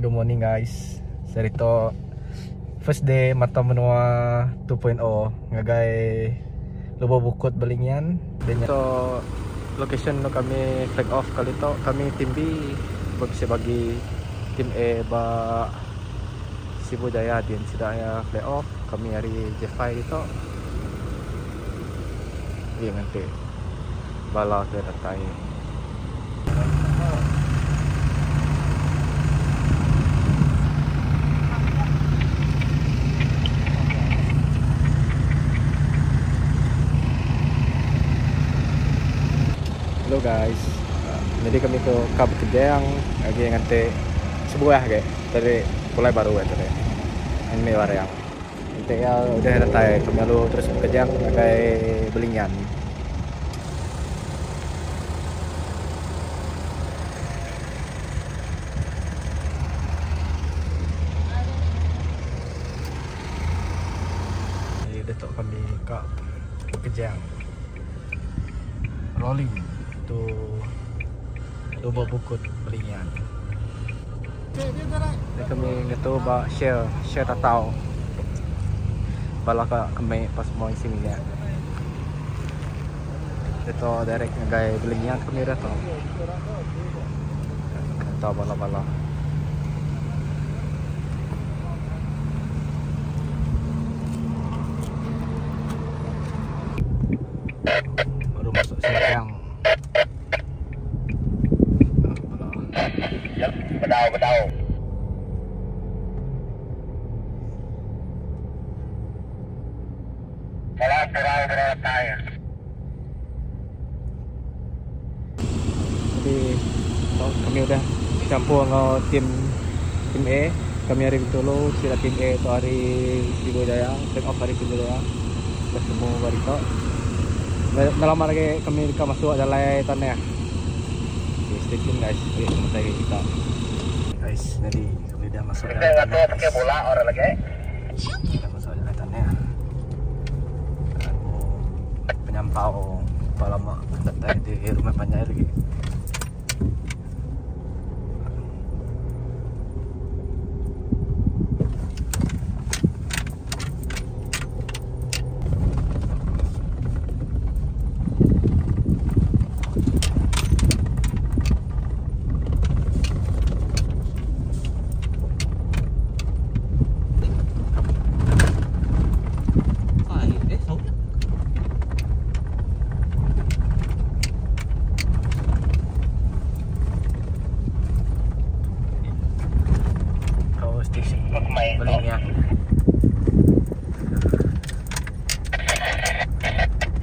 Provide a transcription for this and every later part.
good morning guys. Sarito first day mata menua 2.0 ngagai lupa bukut balingyan. Dan so location no kami flag off kali to kami tim B bisa bagi tim A ba Sibu Jaya din sida ya flag off kami hari J5 itu. Iya nanti bala ke datai. Guys. Jadi kami ke Kab Kejang lagi nganti sebuah kayak dari mulai baru ya tadi. Ini baru yang. Nanti ya udah datai kami lalu terus ke Kejang kayak belingan. Detok kami ke Kejang. Rolling to Lubuk Bukut Belingan. Jadi kami ngetu ba share share tatau. Bala ka kami pas mau isi minyak. Itu direct ngagai Belingan kami dah tau. Tahu bala-bala. Baru masuk Singkang. Yep, bedau, bedau. Salah kurang berotai. Jadi oh, kami udah campur dengan tim tim A. Kami hari Bintulu, sila tim A itu hari Ibu Jaya, take off hari Ibu Jaya. Kita semua barito. Dah lama lagi kami dekat masuk dalam tanah. Okay, stay tune guys. Okay, lagi kita. Guys, jadi kami dah masuk Kita dalam nggak tahu tanah. pakai bola orang lagi. Dah masuk dalam tanah. Aku penyampau datang di rumah panjang lagi. Kau stesen Pemain. Belingan.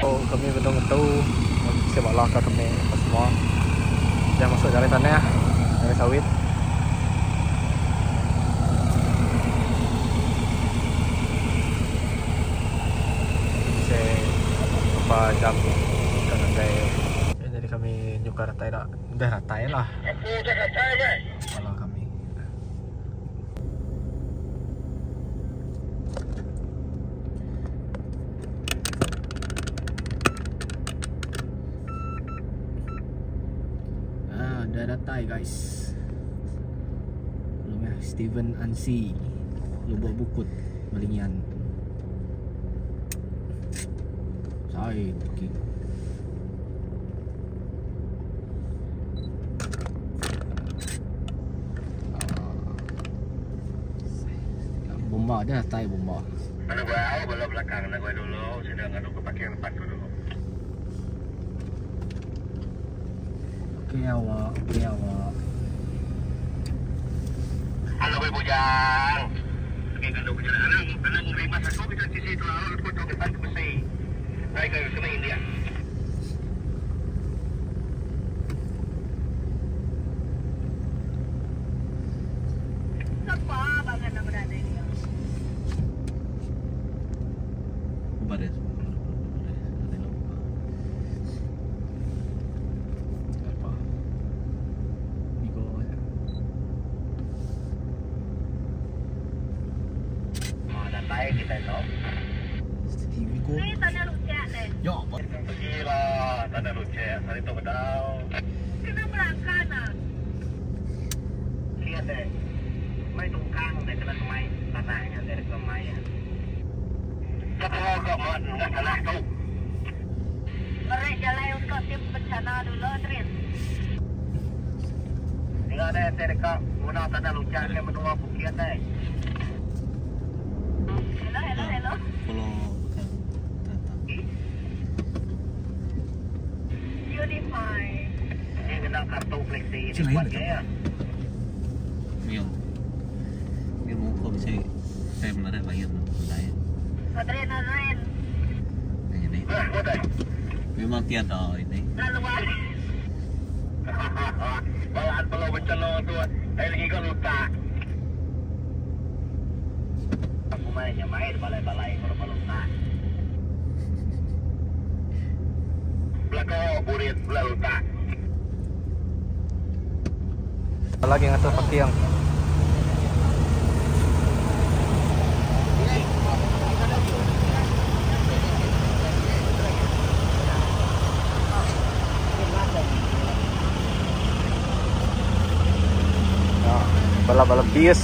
Oh, kami betul tahu sepak laka kami apa semua. Dah masuk jalan tanah, dari sawit. Saya apa jam kan ada eh, jadi kami nyukar ratai dah dah ratai lah. Aku dah kata ya. kalau kami. Ah dah datai guys. Belum ya? Steven Ansi. Lubuk Bukut Belingian saya okay. Bomba dah datai bomba Mana gua tahu bola belakang nak gua dulu. Sedang ada gua pakai empat dulu. Okey awak, okey awak. Halo Bujang. Okey kalau berjalan anak, anak beri masa kau kita di situ lalu foto depan ke besi. Baik ke sana India. Baris. Apa? Niko. Ah, dah tahu kita tahu. TV ko. Ya, apa? Gila, tak ada lucu. Hari tu bedau. Lihat deh. May tungkang dari tanah kemai tanahnya dari kemai. Kata kok mau nggak tanah tuh. Mari jalan untuk tim bencana dulu, Trin. Tinggal ada dari kau guna tanah lucak yang menua bukit deh. Hello, hello, hello. Kalau bukan Unify. Ini kena kartu flexi Cik, lain buat gaya. Mil Mil mau kau bisa Saya benar lain Lain Adren, Adren. Ini Nah, betul. Memang tiada ini Lalu balik. Balaan perlu bencana tu. Saya lagi kau lupa. Aku mainnya main balai-balai kalau kalau lupa. Belakang burit belah lupa. Lagi ngatur pakai yang Ya, bala-bala bias.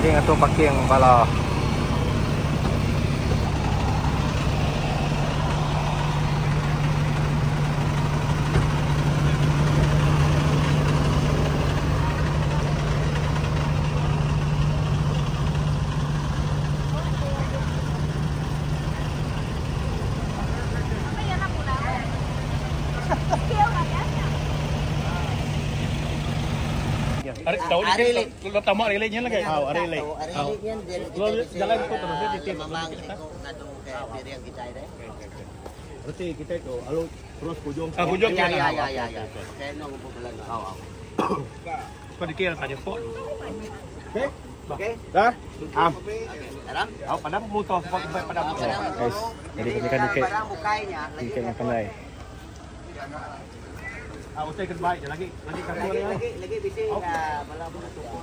Ini. Ngatur yang bala. Tahu ni lo tamu ari lainnya lagi. Ah, ari lain. Hari ini kan dia Lo jalan tu terus dia titip. Memang ngadu ke diri yang kita ini. Berarti kita tu alu terus kujung. Ah, kujung Ya kan. ya ya ya ya. Saya bulan. Oh. Kau dikira saja pot. Okey. Dah. Am. Sekarang Au padam motor sebab padam. Guys, jadi kita dikit. barang bukainya lagi Dikit yang pandai. Ah, usai kan baik lagi. Lagi kan lagi lagi lagi bisi dah malam pun tuku.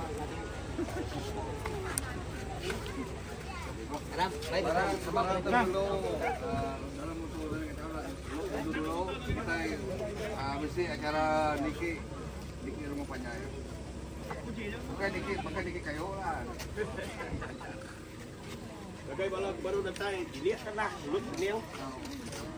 Sekarang baik barang dulu dalam untuk dulu kita ah, mesti acara Niki Niki rumah panjang bukan Niki bukan Niki kayu lah Lagi bala baru datang dilihat kan lah. Lut niel.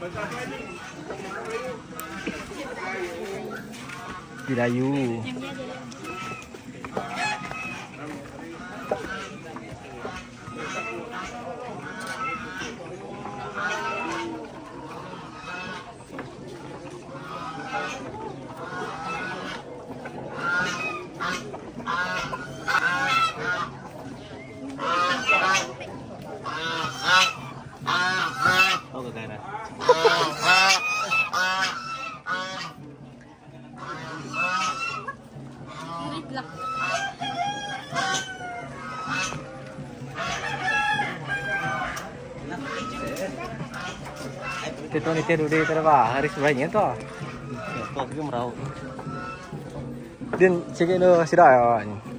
kena hujan semua tu. Dua jadi cukup boleh masak lagi dah ada. Dilayu. Oh ke kanan Tiru di terba hari sebenarnya tu. Kau pergi merau Din ya.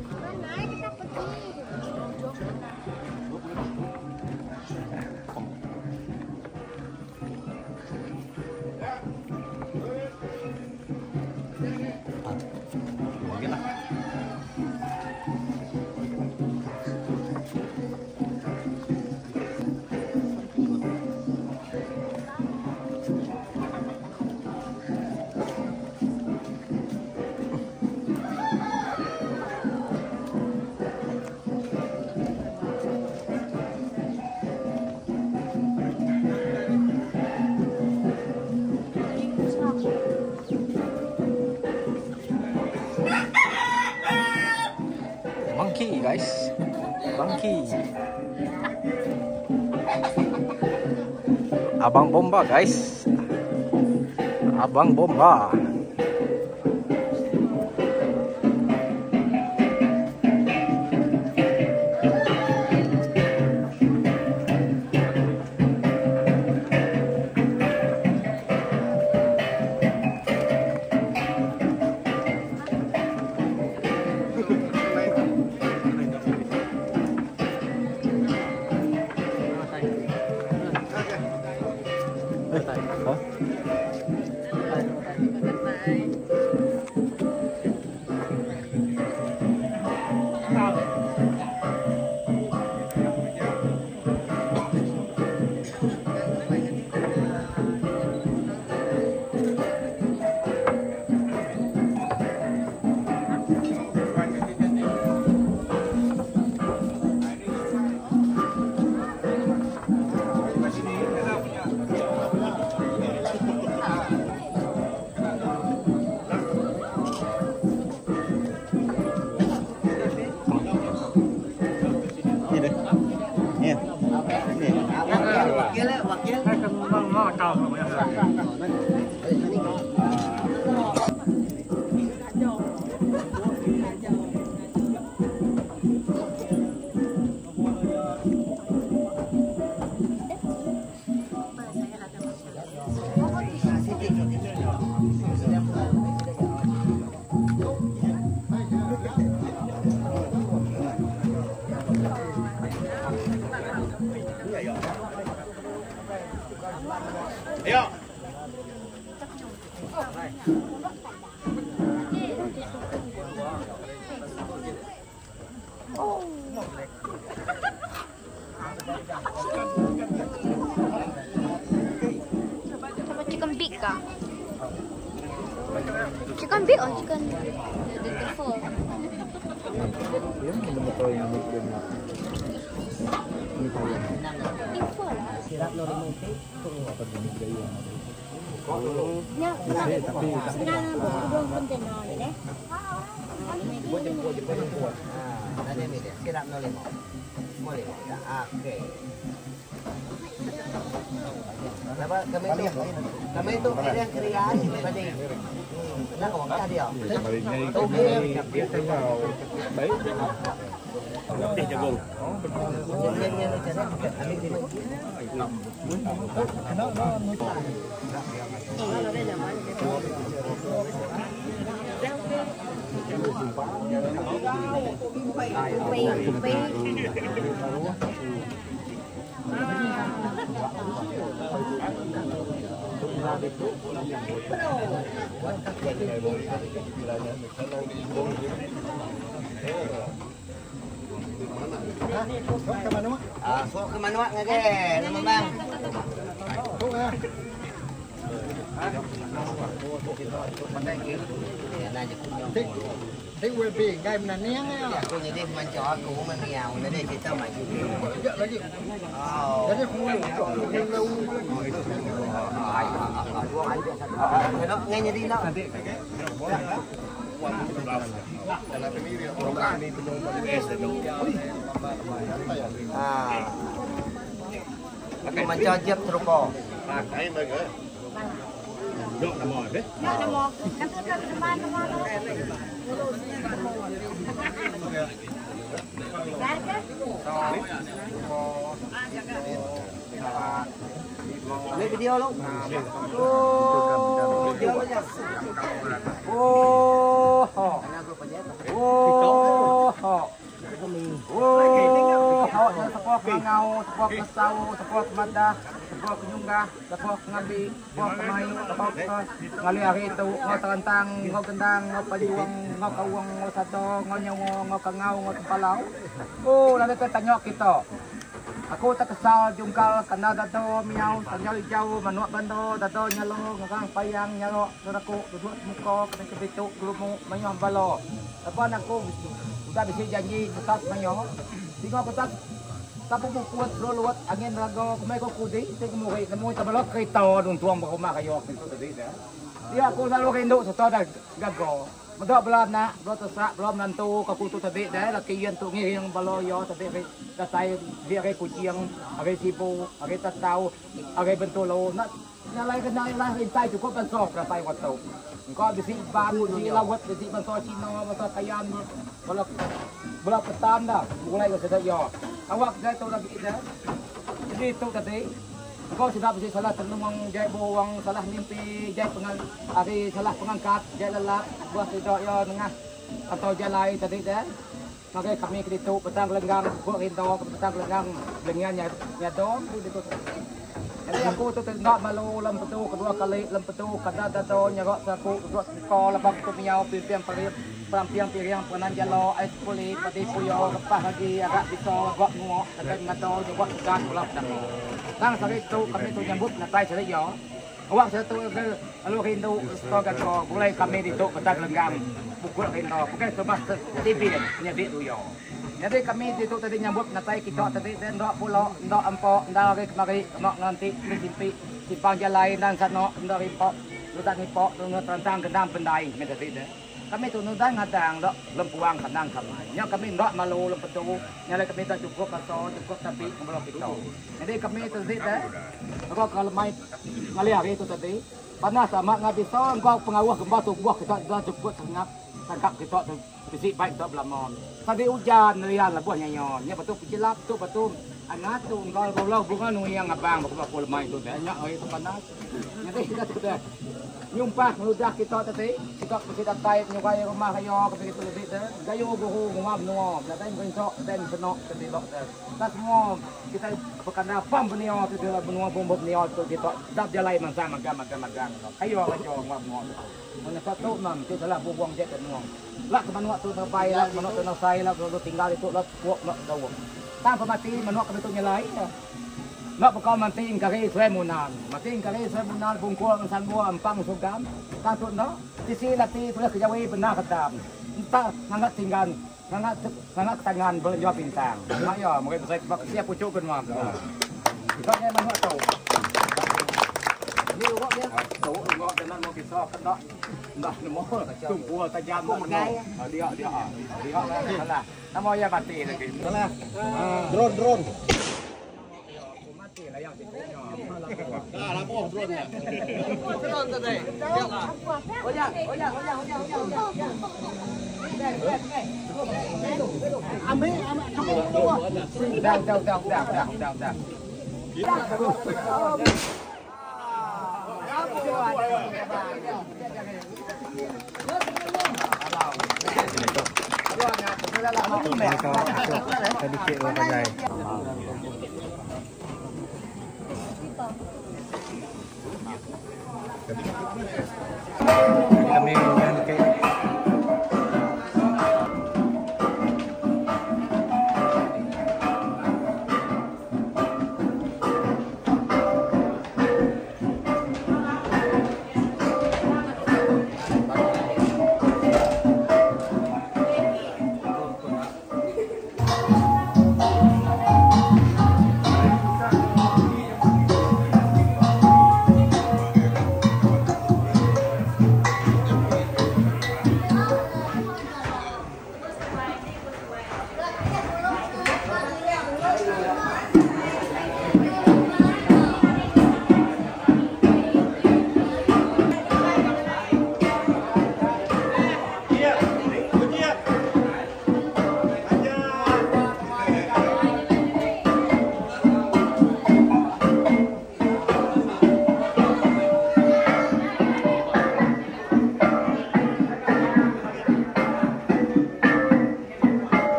Abang bomba guys. Abang bomba. krian tadi. Nak kau makan dia. Okey. Lebih jagung. Yang yang cara kami di Kuih, kuih. Ah, so ke mana wak ngage? Nama bang. Thấy quê biển gai mình nén á. Aku jadi mencok aku meniau nanti kita maju. Dạ lagi. Oh. Jadi không lâu không lâu. Nó nghe như đi nó. Ah. Aku mencok jeb truko. Dok nama deh. Nak nama. Nanti kan teman teman. Lấy video luôn. Oh, video. Oh. Oh. Oh, ho. Sepuh ngau, sepuh kesau, sepuh kemadah, sepuh kenyunggah, sepuh ngabi, sepuh kemayu, sepuh ngali hari ngau terentang, ngau kendang, ngau pajuang, ngau kawang, ngau sato, ngau nyawo, ngau kangau, ngau tempalau. Oh, nanti kita tanya kita. Aku tak kesal jungkal kena dato miau tanyal hijau manuak bando dato nyalo ngang payang nyalo dadaku duduk muka kena kebituk gelumu mayong balo. Lepas aku sudah bisa janji tetap mayong. Tengok aku tak tapos kung kuwat lolowat angin rago kumay ko kuday ito kumuhay na mga tabalak kay tawa nung tuwang bako makayok nito today na iya ko lalo kay ndo sa todag gago Mada blab na, blab ta sa, blab nan to kaputo tabi dahil lakiyan to ngi yung baloyo tabi kay tatay di kay kutiyang agay sipo, agay tataw, agay bentolo na nalay ka na ilay tayo ko pansok na tayo wataw. Ketan dah mulai ke yo. Awak lagi dah. Jadi tu tadi Engkau sudah bisi salah tenung jai buang salah mimpi jai pengal hari salah pengangkat jai buat yo tengah atau jai lain tadi dah. Maka kami keditu petang lenggang buat rindu petang lenggang dengan nyadom itu jadi aku tu nak malu lem petu kedua kali lem petu kada dato nyarok saku kedua siko lebak tu miau pipiang perip perampiang piriang penan jalo ais puli pati puyo lepah lagi agak bisa gok ngok agak ngato jawab segan pulak dah. Lang sari tu kami tu nyambut nak tai sari yo. Awak satu ke alu hindu stogan ko mulai kami di tu petak lenggam pukul hindu bukan sebab TV nyabit tu yo. Jadi kami dito tadi nyambut natay kita tadi dan dok pulo dok empo ndari kemari mak nanti simpi simpang jalai dan sano ndari po lutan ni po tu tentang kendang pendai me tadi deh. Kami tu nudan ngadang dok lempuang kendang kami. Nya kami dok malu lempetu nyala kami tak cukup atau cukup tapi belum kita. Jadi kami tadi deh. Aku kalau main ngali hari itu tadi panas sama ngabisa engkau pengawah gempa tu buah kita dah cukup sengap sangkap kita tu bisi baik tak belamon. Tadi hujan rian lah buahnya nyon. Ya betul kecilap tu betul. Anak tu engkau kalau bunga nui yang abang bakal bakal main tu dah. Nyak oi panas. Jadi kita tu dah. Nyumpah meludah kita tadi. Kita kita kait nyukai rumah kayo kepi kita lebih dah. Gayo buhu ngam nuo. Dah time besok dan senok tadi dok. Kita semua kita berkanda pam benio tu dia benua bombo benio tu kita dap jalai mangsa magang magang magang. Kayo kayo ngam nuo. Mana satu mam kita lah buang jet nuo. Lah ke manuak tu terbaik lah, manuak tu nasai lah, tu tinggal itu lah, kuat lah, tahu. Tanpa mati, manuak kami tu nyelai เมื่ประกอบมันตีนกะเรสวยมูนานมาตีนกะเรสวยมูนานพุงกัวมันสันบัวมันปังสุกามตารตุนเนาะที่สีนาตีเพื่อขยาวีเป็นหน้ากระตามตานังกัดสิงกันนังกัดนังกัดแต่งงานเบิร์นยอดปินต่งไม่ยอมมันก็จะใส่บักเสียปุจุกันมาก็เนี่ยมันว่าโตนี่ว่าเนี่ยโตงอแต่นั่นมันกินซอกกันเนาะนั่นมอตุ้มกัวตะยามมันเนาะเดี๋ยวเดี๋ยวเดี๋ยวนั่นแหละน้ำมอยาบัตตีเลยกินนั่นแหละโดนโดน Dah dah dah dah dah dah dah. Ini kau sedikit orang jai. Kami Thank you.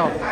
Belum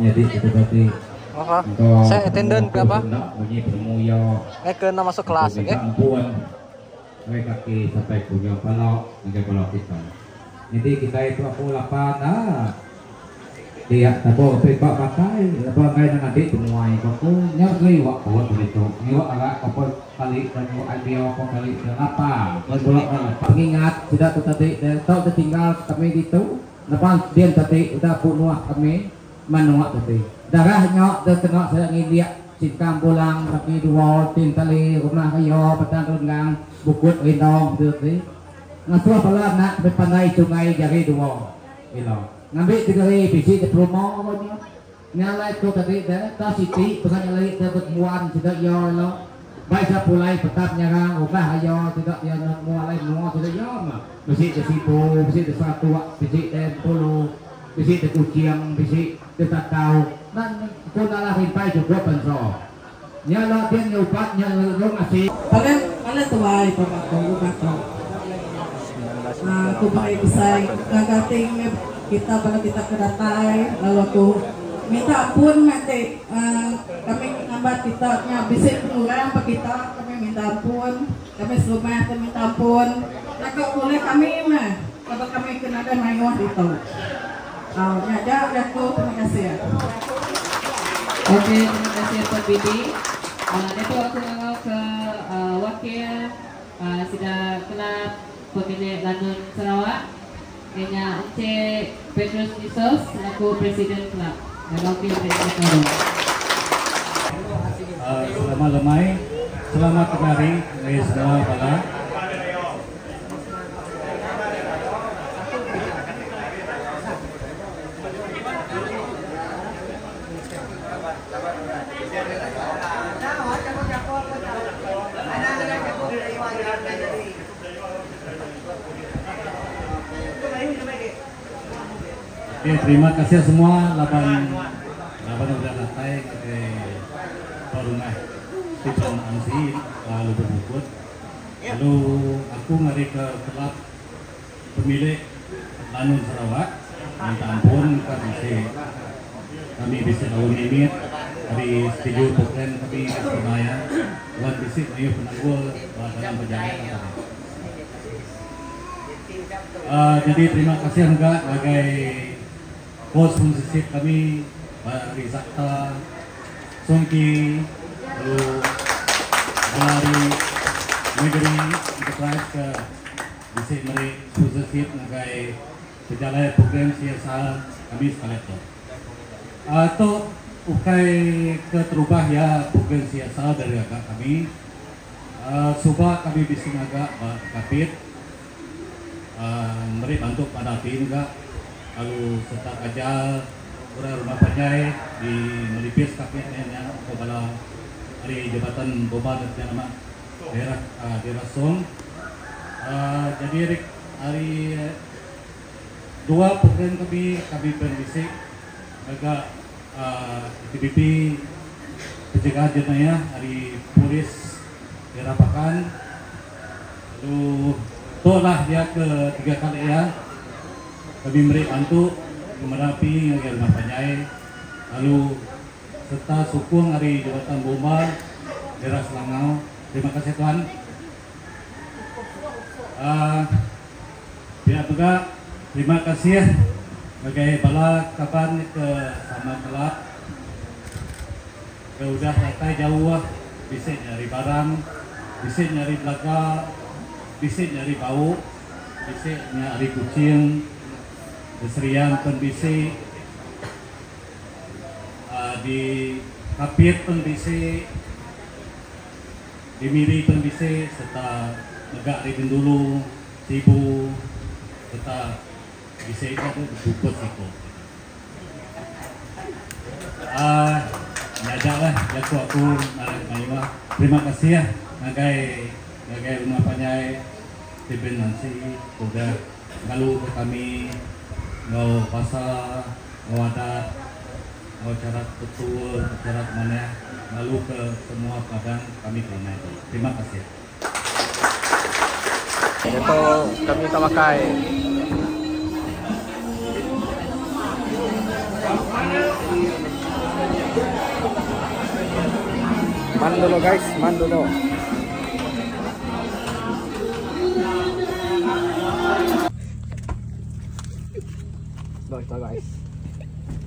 tio nyadi itu tadi. Apa? untuk Saya attendant berapa? kena masuk kelas, oke? Kue kaki sampai punya balok Nggak balok kita. Jadi kita itu aku lapan ah. Tiap tapo pepak pakai Lepas kaya dengan adik semua Aku nyok lagi wak kuat begitu Nyok agak apa kali Dan nyok adio apa kali Dan apa Bolak Pengingat Tidak tu tadi. Dan tau tertinggal kami gitu Lepas dia tadi Udah punuah kami Manuak tadi Darah nyok Dan saya ngiliak Cincang pulang kaki dua tin tali rumah kayo petang rendang bukut rendong gitu sih ngasuh pala nak berpandai sungai jari dua ilo ngambil tiga hari bisi di promo pokoknya nyalai tu tadi dah ta siti pesan nyalai dapat muan tidak yo ilo baik pulai petap nyarang rumah kayo tidak yo mulai mua tidak yo mah bisi di sipu bisi di satu bisi di puluh bisi di kucing bisi di tatau nan kung nalahin pa juga penso nya din yung pat nya lo asi Pala, pala tuway pa ako, umato. Ah, kung pakibisay, gagating kita pala kita kedatay, lalu ako, minta ampun nanti, ah, kami ngambat kita, nya bisik pengurang pa kita, kami minta ampun, kami sumah, kami minta ampun, nakak boleh kami mah, kalau kami kena ada mayuah dito. Ah, nyada, aku terima kasih ya. Oke, terima kasih Pak Bidi. Uh, itu aku ngangau ke uh, wakil uh, sudah kelab pemilik Lanun Sarawak. Kenya Encik Petrus Nisos selaku Presiden Kelab dan wakil Presiden Forum. uh, selamat lemai selamat kemari dari semua pala terima kasih semua. 8 8 udah lantai ke rumah Stephen Ansi lalu berbukut. Lalu aku ngari ke klub pemilik Lanun Sarawak. Minta ampun karena si kami bisa tahu limit dari setuju program kami Surabaya buat bisik ayo penanggul dalam perjalanan. Uh, jadi terima kasih enggak sebagai host sponsorship kami dari Sakta, Songki, lalu dari negeri enterprise ke bisa meri sponsorship sebagai sejalan program CSR kami sekalian tu. Atau ukai ke terubah ya program CSR dari agak kami. Uh, Subah kami bisa agak kapit uh, bantu pada tim enggak lalu serta kajal kurang rumah pajai di melipis kapitnya kepala dari Jabatan Boba dan nama daerah uh, daerah Song. Uh, jadi hari dua program kami kami berbisik agak uh, TBP pencegahan jenayah hari polis daerah Pakan. Lalu tolah dia ke tiga kali ya kami beri bantu merapi yang rumah Panyai. Lalu serta sukung hari Jabatan Bomba daerah Selangau. Terima kasih Tuhan. Uh, pihak juga terima kasih ya. Sebagai bala kapan ke sama kelab ke udah datang jauh lah bisa nyari barang bisa nyari belaga bisa nyari bau bisa nyari kucing keserian pun bisa uh, di kapit pun bisa di miri pun bisa serta negak ribin dulu sibu serta bisa itu bukut itu ah ngajak lah jago aku narik mayuah terima kasih ya nagai nagai panyai Tibin Nansi sudah kalau kami ngau pasar ngau adat ngau cara betul cara ke mana lalu ke semua padang kami kena itu terima kasih. Ito kami tamakai. Man dulu guys, man ito guys.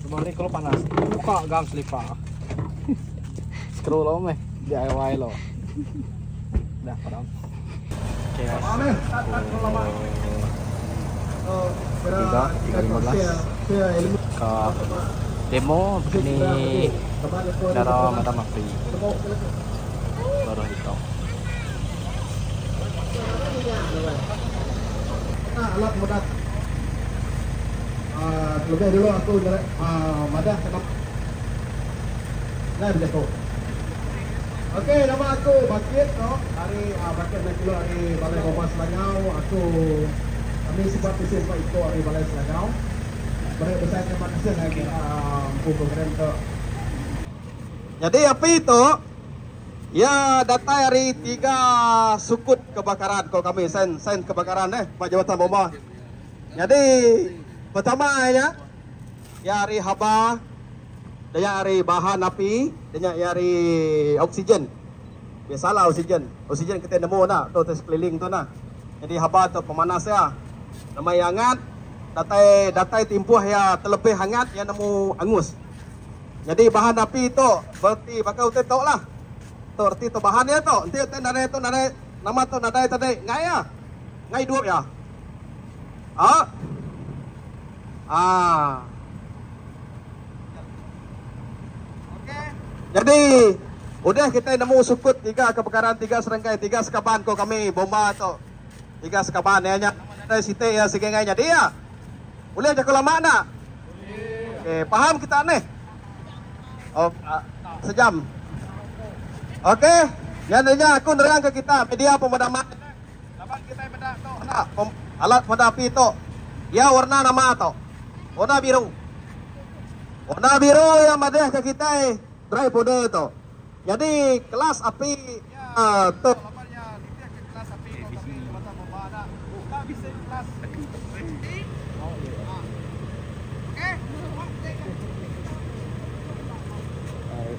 Sumari kalau panas. Buka gang slipa. Scroll lo meh. DIY lo. Dah, parang. Oke guys. Tiga, tiga lima belas. Ke demo begini Dara mata mapi. Baru itu. Ah, alat mudah. Ah, lebih dulu aku dari ah, madah kenapa? Nah, begitu. Okey, nama aku Bakit no. Hari ah, Bakit nak keluar dari Balai Bomas Selangau. Aku kami sebab bisnes Pak Iko dari Balai Selangau. Banyak besar terima kasih lagi ah, program tu. Jadi apa itu? Ya data hari tiga sukut kebakaran kalau kami sen sen kebakaran eh Pak Jabatan Bomba. Jadi pertama ya ya hari haba dan hari bahan api dan hari oksigen. Biasalah oksigen. Oksigen kita nemu nak tu tes keliling tu nak. Jadi haba tu pemanas ya. Nama yang hangat datai datai timpuh ya terlebih hangat yang nemu angus. Jadi bahan api itu berarti bakal kita tahu lah. Tu arti tu bahan dia tu. Nanti tu nadai tu nadai nama tu nadai tadi ngai ya. Ngai dua ya. Ah. Ah. Jadi udah kita nemu sukut tiga kebakaran tiga serangkai tiga sekaban ko kami bomba tu. Tiga sekaban ya nya. Dari situ ya segengainya dia. Boleh jaga lama nak? Okey, faham kita ni? Oh, uh, sejam. Okey, yang ini aku nerang ke kita media pemadaman. Dapat kita tu, nak alat pemadam api tu. Ya warna nama tu. Warna biru. Warna biru yang madeh ke kita eh, dry powder tu. Jadi kelas api ya tu.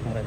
Mari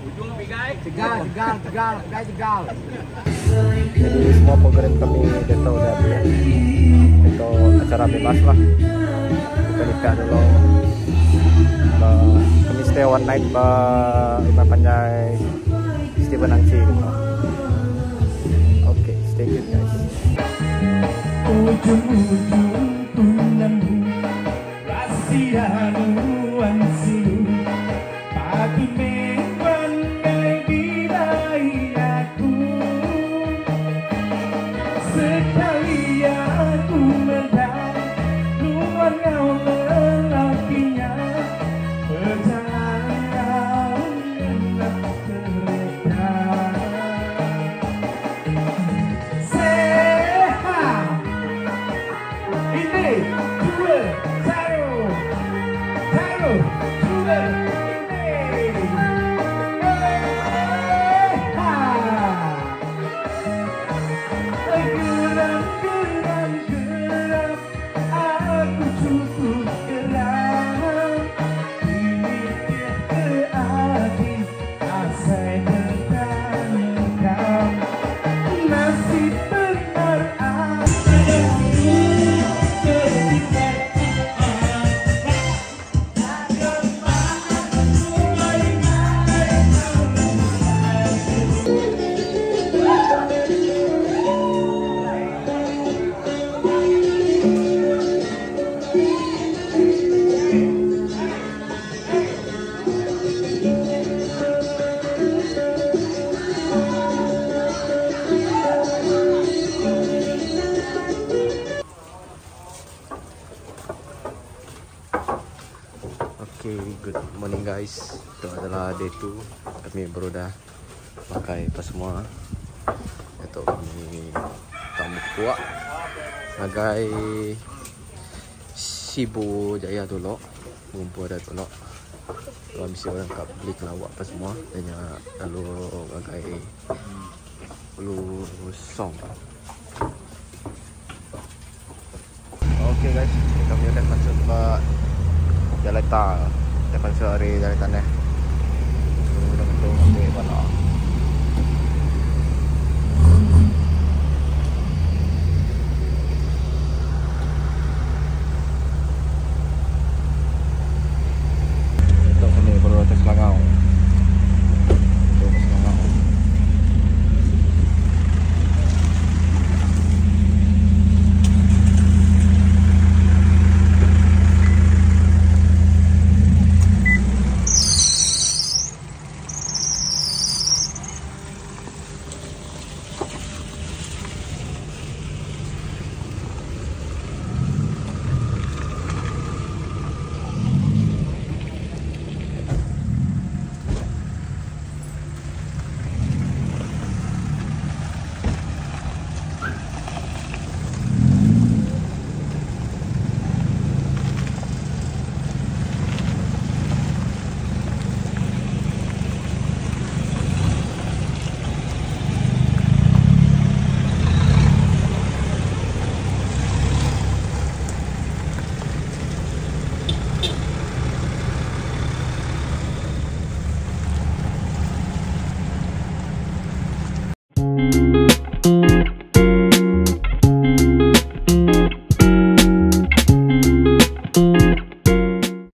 biarnya, biarnya. Jegal, jegal, jegal, jegal, jegal. Jadi semua program kami dito udah ya. Itu acara bebas lah. Kita nikah dulu. Kami stay one night ba Iman Panjai Steven Angsi gitu. Oke, stay tuned guys. ujung-ujung guys. Itu adalah day 2. Kami baru dah pakai apa semua. Itu kami tamu kuat sebagai Sibu Jaya dulu. Bumbu ada dulu. Kalau mesti orang kat beli kelawak apa semua. Dan yang lalu bagai lu song. Oke guys, kami udah masuk ke Jalan Tal Depan sehari jalan tanah. Udah betul balak